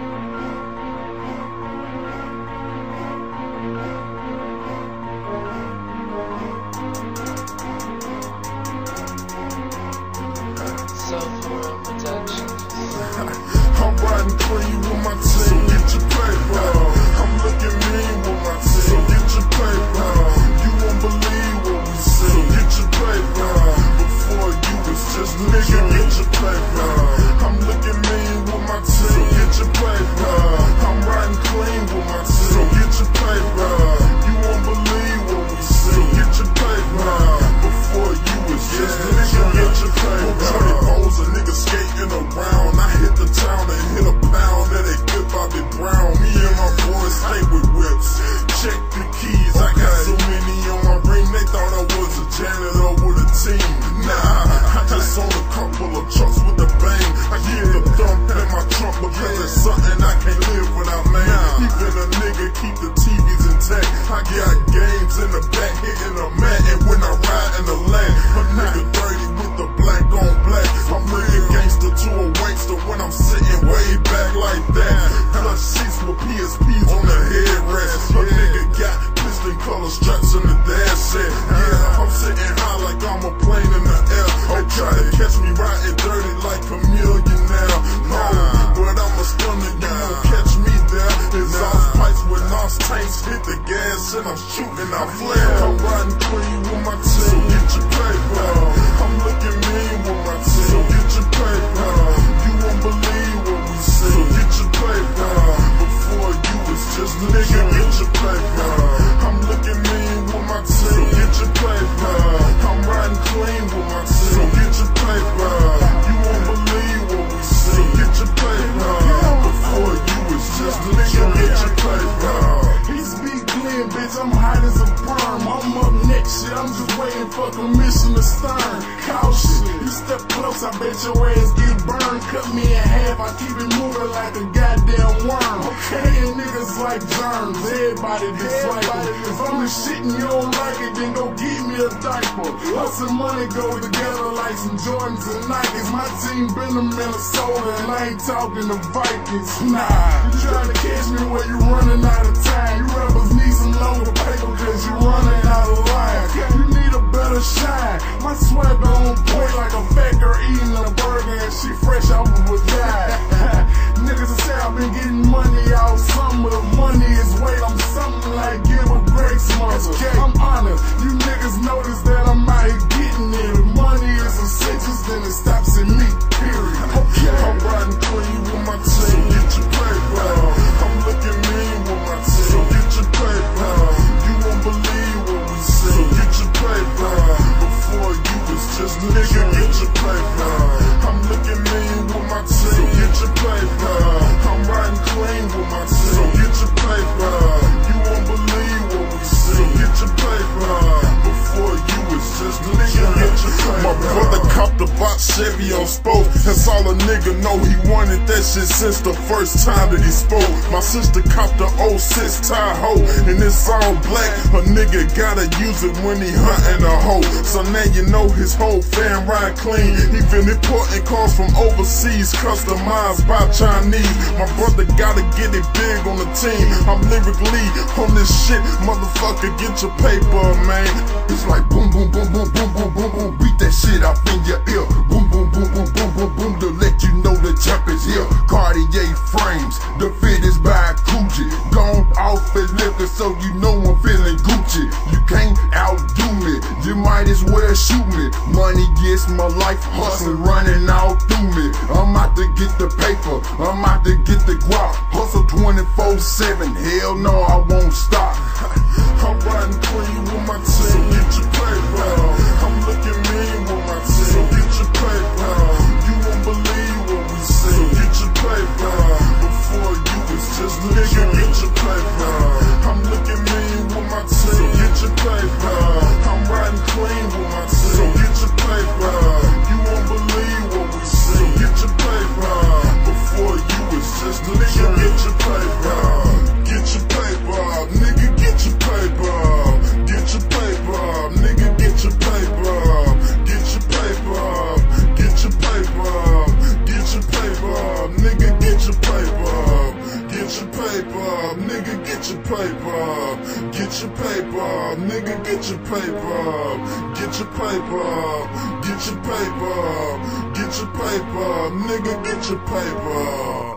Self-world in the back hitting a mat. And when I ride in the lane, a nigga 30 with the black on black. I'm real gangster to a wankster when I'm sitting way back like that. Plus seats with PSPs on the nigga, get your paper. I'm looking mean with my team. So get your paper. I'm riding clean with my team. So get your paper. You won't believe what we see. So get your paper. Before you was just a nigga, get your paper. He's big Glenn, bitch, I'm hot as a perm. I'm up next, shit, I'm just waiting for commission to stern. Caution, you step close, I bet your ass get burned. Cut me in half, I keep it moving like a goddamn worm. Okay, like germs, everybody it. If I'm the shit and you don't like it, then go get me a diaper. Us and money go together like some Jordans and Nikes. My team been to Minnesota and I ain't talking to Vikings. Nah, you trying to catch me where you running out of time. You rebels need some longer paper cause you running out of line. You need a better shine. My swagger on point like a fat girl eating a burger box Chevy on spokes. That's all a nigga know. He wanted that shit since the first time that he spoke. My sister copped the 06 Tahoe, and it's all black. A nigga gotta use it when he hunting a hoe. So now you know his whole fam ride clean. Even importing cars from overseas, customized by Chinese. My brother gotta get it big on the team. I'm lyrically on this shit, motherfucker. Get your paper, man. It's like boom, boom, boom, boom, boom, boom, boom, boom. Beat that shit up in your ear. Boom, boom, boom, boom, boom, boom, boom. To let you know the champ is here. Cartier frames. The fit is by Gucci. Gone off as liquor, so you know I'm feeling Gucci. You can't outdo me. You might as well shoot me. Money gets my life hustling, running all through me. I'm out to get the paper. I'm out to get the guap. Hustle 24-7. Hell no, I won't stop. I'm riding just nigga, get your paper. Get your paper, nigga, get your paper. Get your paper, get your paper. Get your paper, nigga, get your paper.